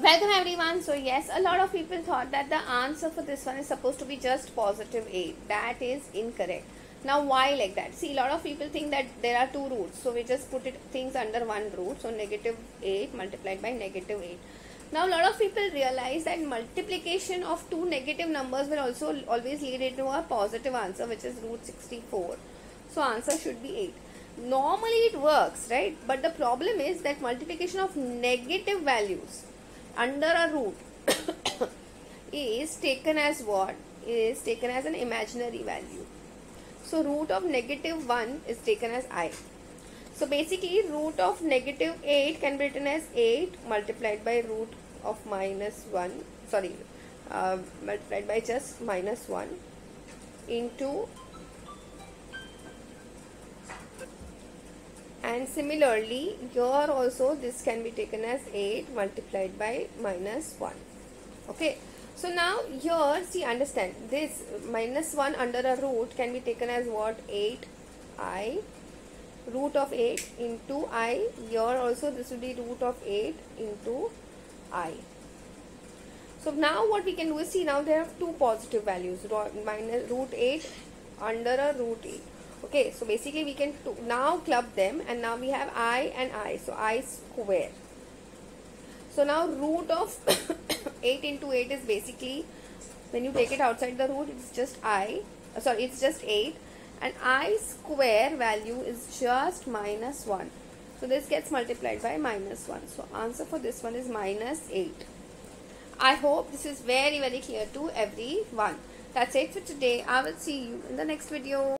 Welcome everyone. So yes, a lot of people thought that the answer for this one is supposed to be just positive 8. That is incorrect. Now why like that? See, a lot of people think that there are two roots. So we just put it things under one root. So negative 8 multiplied by negative 8. Now a lot of people realize that multiplication of two negative numbers will also always lead into a positive answer which is root 64. So answer should be 8 normally it works right but the problem is that multiplication of negative values under a root is taken as what? Is taken as an imaginary value. So root of negative 1 is taken as i so basically root of negative 8 can be written as 8 multiplied by root of minus 1 sorry uh, multiplied by just minus 1 into and similarly here also this can be taken as 8 multiplied by minus 1 okay? So now here see understand. This minus 1 under a root can be taken as what? 8 i. Root of 8 into i. Here also this will be root of 8 into i. So now what we can do is see now there are two positive values. Minus root 8 under a root 8 okay so basically we can now club them and now we have i and i so i square. So now root of 8 into 8 is basically when you take it outside the root it's just i uh, sorry it's just 8 and i square value is just minus 1 so this gets multiplied by minus 1 so answer for this one is minus 8 i hope this is very very clear to everyone. That's it for today. I will see you in the next video